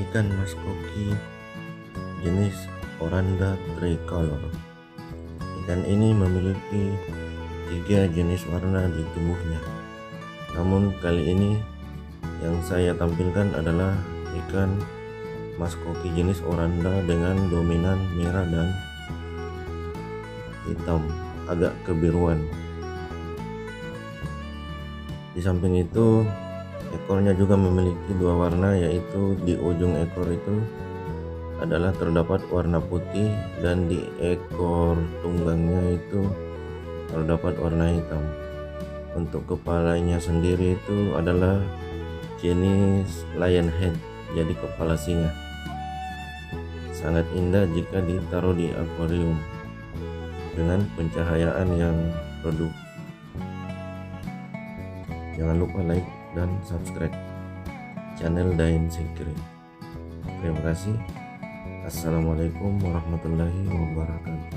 ikan mas koki jenis oranda tricolor. Ikan ini memiliki tiga jenis warna di tubuhnya. Namun kali ini yang saya tampilkan adalah ikan mas koki jenis oranda dengan dominan merah dan hitam agak kebiruan. Di samping itu ekornya juga memiliki dua warna yaitu di ujung ekor itu adalah terdapat warna putih dan di ekor tunggangnya itu terdapat warna hitam. Untuk kepalanya sendiri itu adalah jenis lion head jadi kepala singa. Sangat indah jika ditaruh di akuarium dengan pencahayaan yang redup jangan lupa like dan subscribe channel Dain Secret terima kasih. Assalamualaikum warahmatullahi wabarakatuh